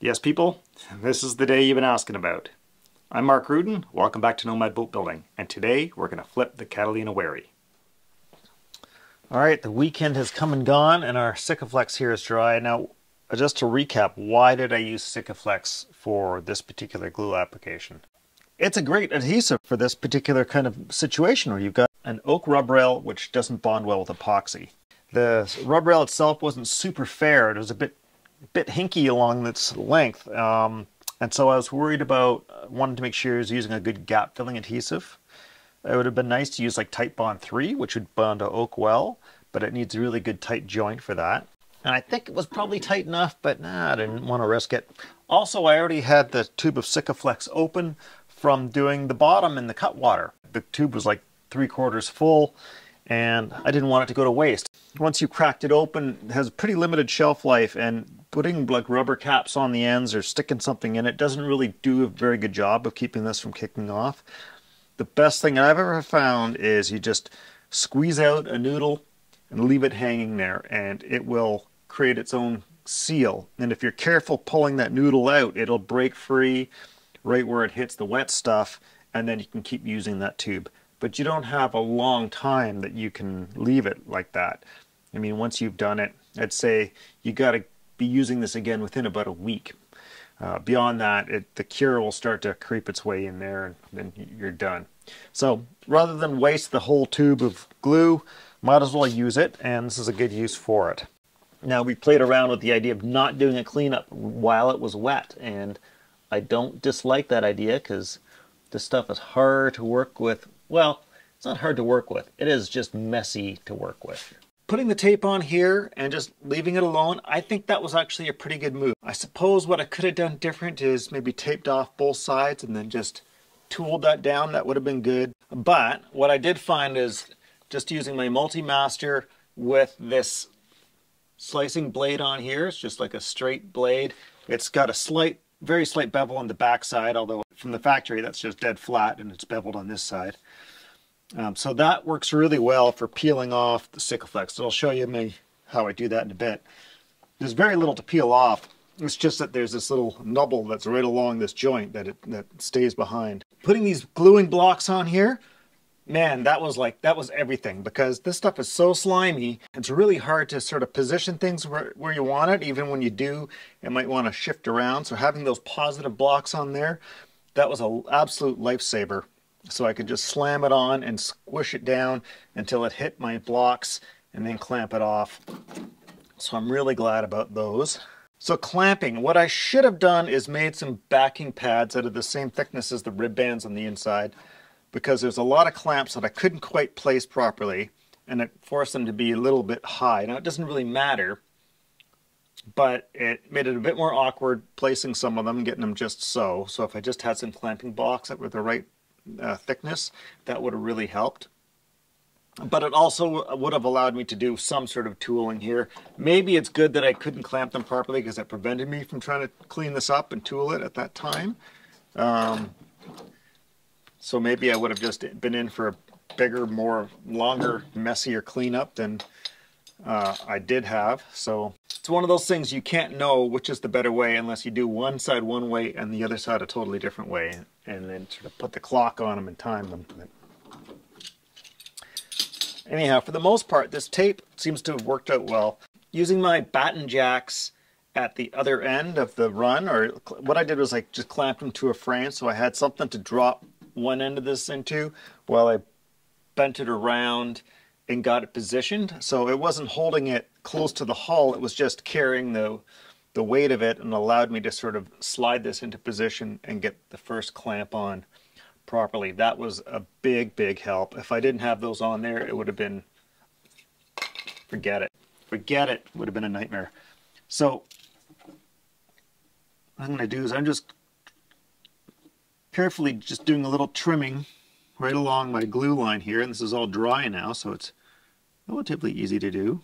Yes, people, this is the day you've been asking about. I'm Mark Reuten, welcome back to Nomad Boat Building, and today we're going to flip the Catalina Wherry. Alright, the weekend has come and gone and our Sikaflex here is dry. Now, just to recap, why did I use Sikaflex for this particular glue application? It's a great adhesive for this particular kind of situation where you've got an oak rub rail which doesn't bond well with epoxy. The rub rail itself wasn't super fair, it was a bit bit hinky along its length. Um, and so I was worried about uh, wanting to make sure I was using a good gap filling adhesive. It would have been nice to use like Titebond 3, which would bond to oak well, but it needs a really good tight joint for that. And I think it was probably tight enough, but nah, I didn't want to risk it. Also, I already had the tube of Sikaflex open from doing the bottom in the cutwater. The tube was like three quarters full, and I didn't want it to go to waste. Once you cracked it open, it has pretty limited shelf life, and putting like rubber caps on the ends or sticking something in it doesn't really do a very good job of keeping this from kicking off. The best thing I've ever found is you just squeeze out a noodle and leave it hanging there and it will create its own seal. And if you're careful pulling that noodle out, it'll break free right where it hits the wet stuff and then you can keep using that tube. But you don't have a long time that you can leave it like that. I mean, once you've done it, I'd say you got to be using this again within about a week. Uh, beyond that, it, the cure will start to creep its way in there and then you're done. So rather than waste the whole tube of glue, might as well use it and this is a good use for it. Now we played around with the idea of not doing a cleanup while it was wet and I don't dislike that idea because this stuff is hard to work with. Well, it's not hard to work with. It is just messy to work with. Putting the tape on here and just leaving it alone, I think that was actually a pretty good move. I suppose what I could have done different is maybe taped off both sides and then just tooled that down. That would have been good. But what I did find is just using my multi-master with this slicing blade on here. It's just like a straight blade. It's got a slight, very slight bevel on the back side, although from the factory that's just dead flat and it's beveled on this side. Um, so that works really well for peeling off the Sikaflex. So I'll show you me how I do that in a bit. There's very little to peel off. It's just that there's this little nubble that's right along this joint that it that stays behind. Putting these gluing blocks on here, man, that was like, that was everything because this stuff is so slimy. It's really hard to sort of position things where, where you want it. Even when you do, it might want to shift around. So having those positive blocks on there, that was an absolute lifesaver so I could just slam it on and squish it down until it hit my blocks and then clamp it off. So I'm really glad about those. So clamping, what I should have done is made some backing pads that are the same thickness as the rib bands on the inside because there's a lot of clamps that I couldn't quite place properly and it forced them to be a little bit high. Now it doesn't really matter, but it made it a bit more awkward placing some of them, getting them just so. So if I just had some clamping blocks that were the right uh, thickness, that would have really helped. But it also would have allowed me to do some sort of tooling here. Maybe it's good that I couldn't clamp them properly because it prevented me from trying to clean this up and tool it at that time. Um, so maybe I would have just been in for a bigger, more longer, messier cleanup than uh, I did have. So it's one of those things you can't know which is the better way unless you do one side one way and the other side a totally different way and then sort of put the clock on them and time them. Anyhow, for the most part, this tape seems to have worked out well. Using my batten jacks at the other end of the run, or what I did was I just clamped them to a frame so I had something to drop one end of this into while I bent it around and got it positioned. So it wasn't holding it close to the hull, it was just carrying the the weight of it and allowed me to sort of slide this into position and get the first clamp on properly. That was a big, big help. If I didn't have those on there, it would have been, forget it. Forget it, would have been a nightmare. So what I'm going to do is I'm just carefully just doing a little trimming right along my glue line here. And this is all dry now, so it's relatively easy to do.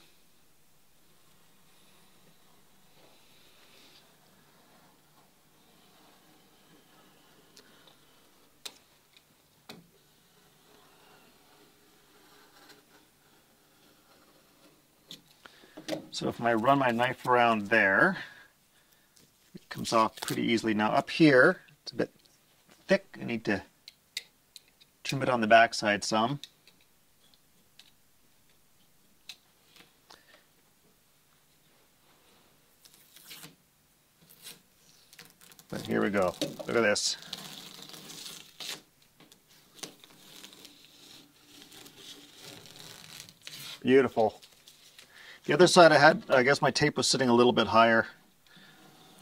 So if I run my knife around there, it comes off pretty easily. Now up here, it's a bit thick. I need to trim it on the backside some. Here we go. Look at this. Beautiful. The other side I had, I guess my tape was sitting a little bit higher.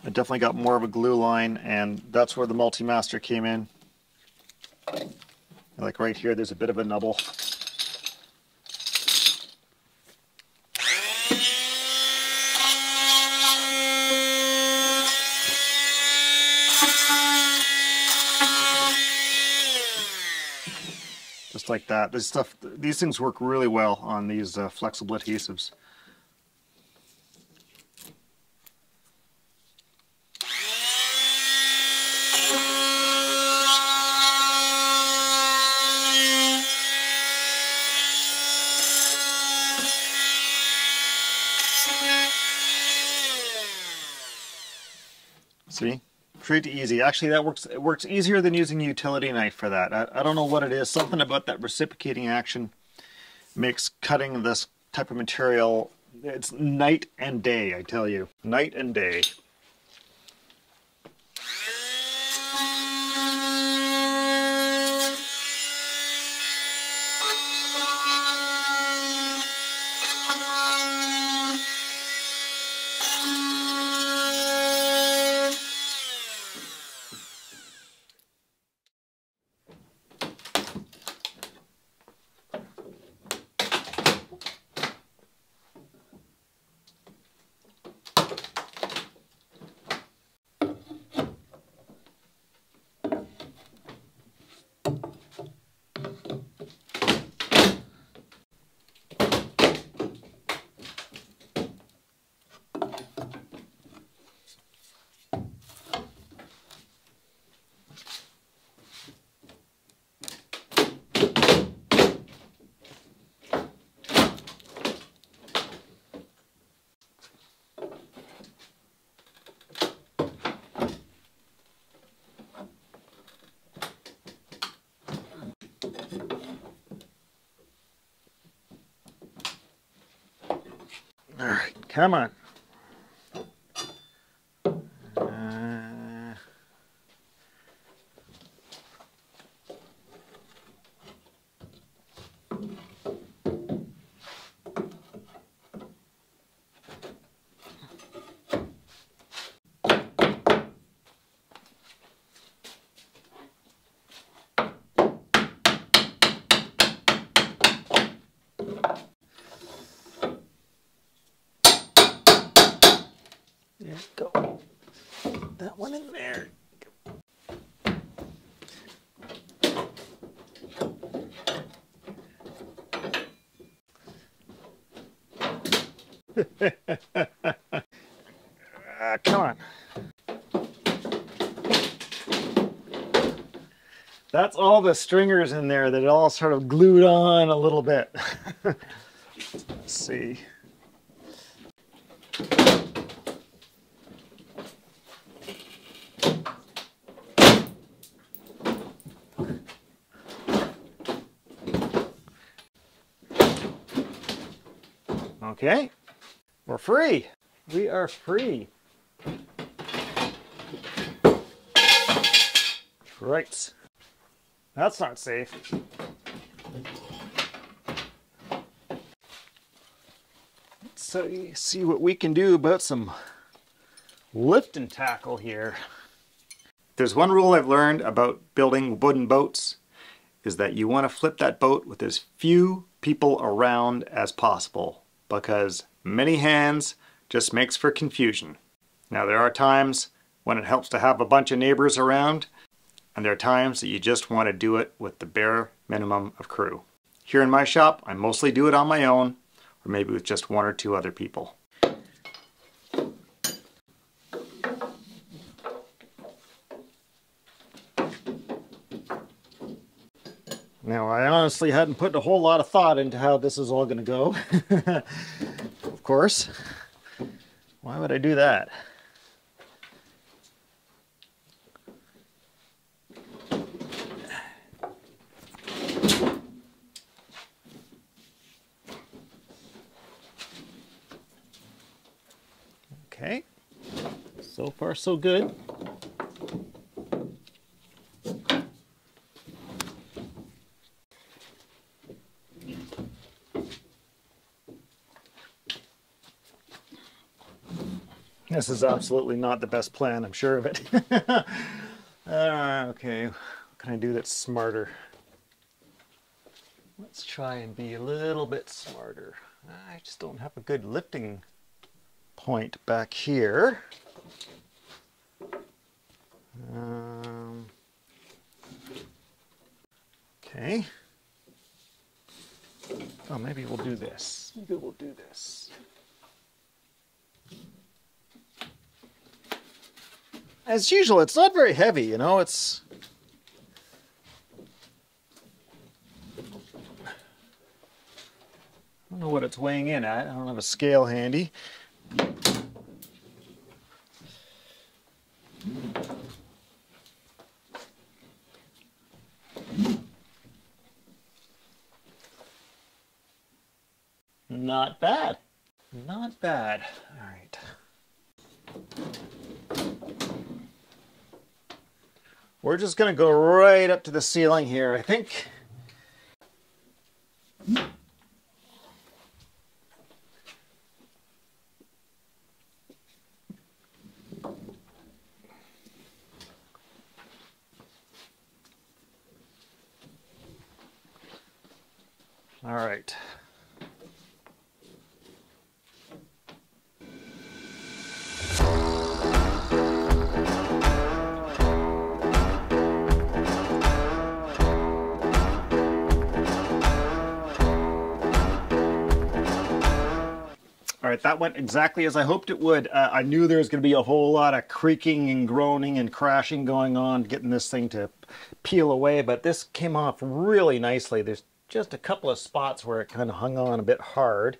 I definitely got more of a glue line and that's where the Multimaster came in. Like right here, there's a bit of a nubble. Just like that. This stuff, these things work really well on these uh, flexible adhesives. See? Pretty easy. Actually, that works it works easier than using a utility knife for that. I, I don't know what it is. Something about that reciprocating action makes cutting this type of material, it's night and day, I tell you. Night and day. All right, come on. There you go. That one in there. Ah, come on. That's all the stringers in there that all sort of glued on a little bit. Let's see. Okay, we're free. We are free. Right. That's not safe. So you see what we can do about some lift and tackle here. There's one rule I've learned about building wooden boats is that you want to flip that boat with as few people around as possible because many hands just makes for confusion. Now there are times when it helps to have a bunch of neighbors around and there are times that you just want to do it with the bare minimum of crew. Here in my shop, I mostly do it on my own or maybe with just one or two other people. Now, I honestly hadn't put a whole lot of thought into how this is all going to go. of course. Why would I do that? Okay. So far, so good. This is absolutely not the best plan, I'm sure of it. uh, okay, what can I do that's smarter? Let's try and be a little bit smarter. I just don't have a good lifting point back here. Um, okay. Oh, maybe we'll do this. Maybe we'll do this. As usual, it's not very heavy, you know, it's... I don't know what it's weighing in at. I don't have a scale handy. Not bad. Not bad. All right. We're just going to go right up to the ceiling here, I think. That went exactly as I hoped it would. Uh, I knew there was going to be a whole lot of creaking and groaning and crashing going on, getting this thing to peel away, but this came off really nicely. There's just a couple of spots where it kind of hung on a bit hard.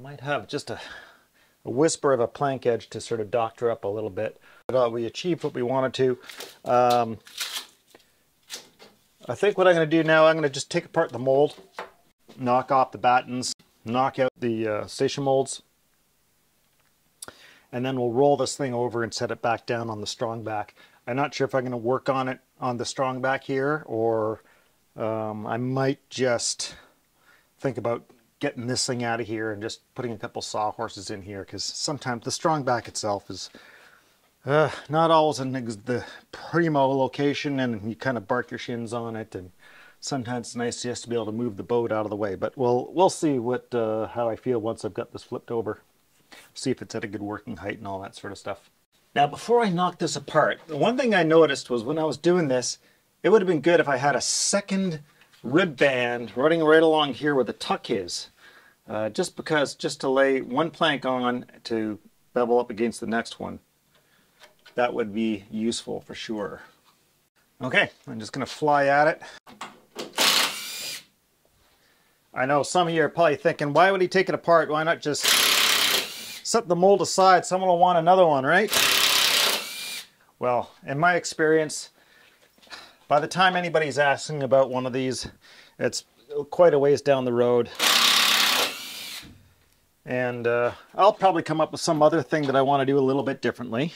Might have just a, a whisper of a plank edge to sort of doctor up a little bit. But we achieved what we wanted to. Um, I think what I'm going to do now, I'm going to just take apart the mold, knock off the battens, knock out the uh, station molds, and then we'll roll this thing over and set it back down on the strong back. I'm not sure if I'm going to work on it on the strong back here, or um, I might just think about getting this thing out of here and just putting a couple sawhorses in here, because sometimes the strong back itself is uh, not always in the primo location, and you kind of bark your shins on it, and sometimes it's nice just to be able to move the boat out of the way. But we'll we'll see what uh, how I feel once I've got this flipped over. See if it's at a good working height and all that sort of stuff. Now, before I knock this apart, the one thing I noticed was when I was doing this, it would have been good if I had a second rib band running right along here where the tuck is. Uh, just because, just to lay one plank on to bevel up against the next one. That would be useful for sure. Okay, I'm just going to fly at it. I know some of you are probably thinking, why would he take it apart? Why not just set the mold aside? Someone will want another one, right? Well, in my experience, by the time anybody's asking about one of these, it's quite a ways down the road. And uh, I'll probably come up with some other thing that I want to do a little bit differently.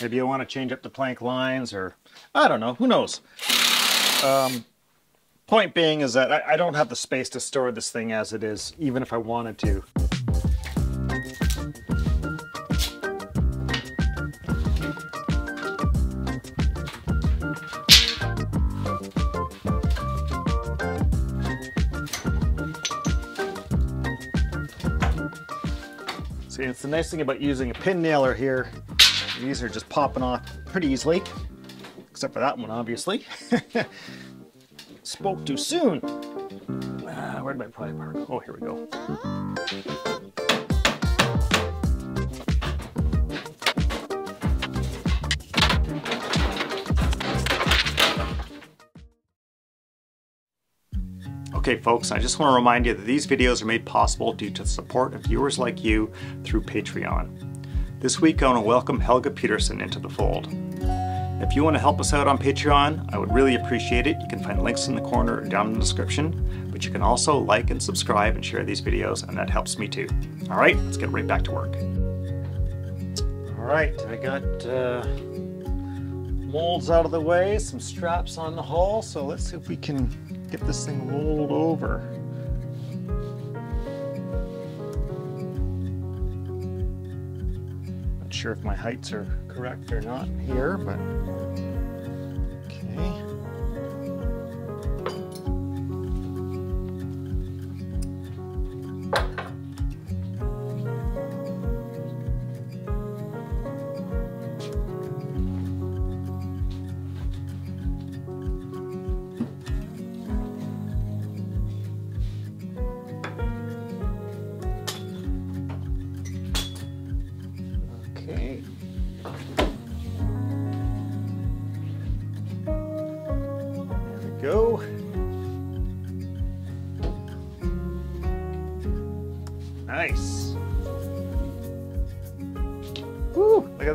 Maybe I want to change up the plank lines or I don't know, who knows. Um, Point being is that I, I don't have the space to store this thing as it is, even if I wanted to. See, it's the nice thing about using a pin nailer here. These are just popping off pretty easily, except for that one, obviously. spoke too soon. Ah, where'd my pry bar? Oh, here we go. Okay folks, I just want to remind you that these videos are made possible due to the support of viewers like you through Patreon. This week I want to welcome Helga Peterson into the fold. If you want to help us out on Patreon, I would really appreciate it. You can find links in the corner or down in the description, but you can also like and subscribe and share these videos, and that helps me too. All right, let's get right back to work. All right, I got uh, molds out of the way, some straps on the hull, so let's see if we can get this thing rolled over. Sure if my heights are correct or not here, but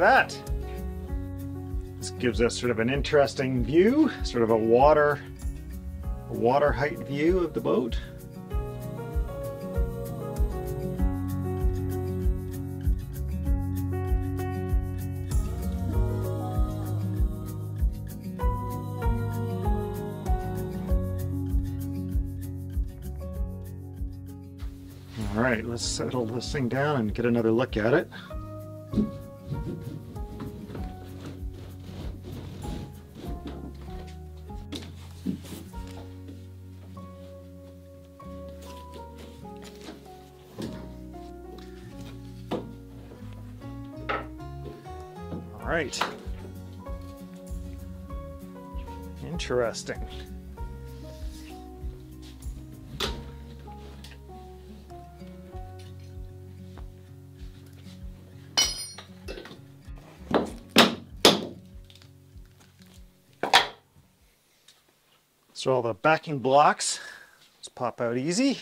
that. This gives us sort of an interesting view, sort of a water, water height view of the boat. All right, let's settle this thing down and get another look at it. Right. Interesting. So all the backing blocks, let's pop out easy.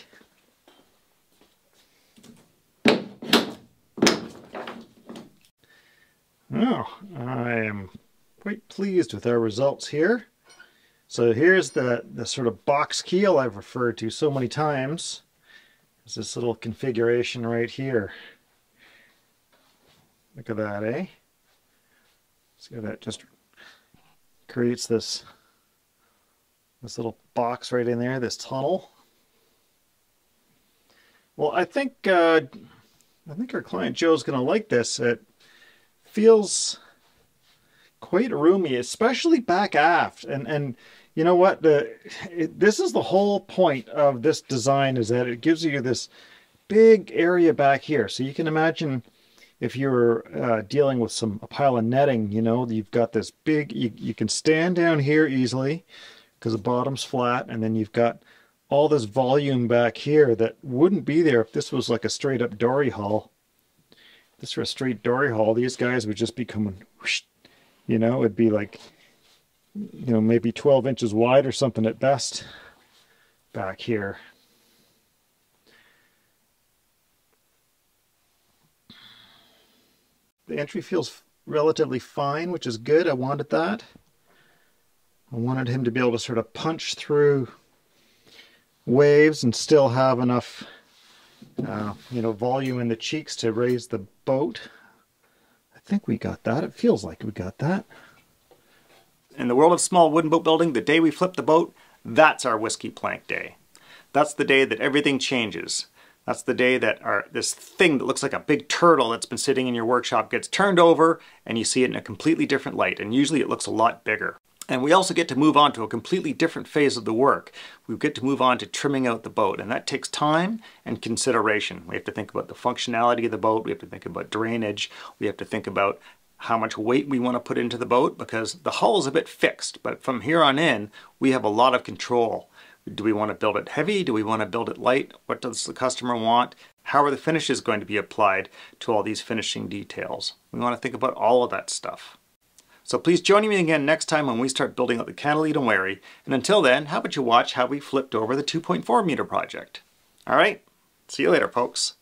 Oh, I am quite pleased with our results here. So here's the, the sort of box keel I've referred to so many times. There's this little configuration right here. Look at that, eh? See how that just creates this this little box right in there, this tunnel. Well, I think uh, I think our client Joe's going to like this. It feels quite roomy, especially back aft. And and you know what? The it, this is the whole point of this design is that it gives you this big area back here. So you can imagine if you're uh, dealing with some a pile of netting, you know, you've got this big. You you can stand down here easily because the bottom's flat and then you've got all this volume back here that wouldn't be there if this was like a straight up dory hull. If this were a straight dory hull, these guys would just be coming, whoosh, you know, it'd be like, you know, maybe 12 inches wide or something at best back here. The entry feels relatively fine, which is good. I wanted that. I wanted him to be able to sort of punch through waves and still have enough uh, you know volume in the cheeks to raise the boat. I think we got that. It feels like we got that. In the world of small wooden boat building, the day we flip the boat, that's our whiskey plank day. That's the day that everything changes. That's the day that our this thing that looks like a big turtle that's been sitting in your workshop gets turned over and you see it in a completely different light. And usually it looks a lot bigger. And we also get to move on to a completely different phase of the work. We get to move on to trimming out the boat, and that takes time and consideration. We have to think about the functionality of the boat, we have to think about drainage, we have to think about how much weight we want to put into the boat because the hull is a bit fixed, but from here on in, we have a lot of control. Do we want to build it heavy? Do we want to build it light? What does the customer want? How are the finishes going to be applied to all these finishing details? We want to think about all of that stuff. So please join me again next time when we start building up the Catalina Wherry. And until then, how about you watch how we flipped over the 2.4 meter project? All right, see you later, folks.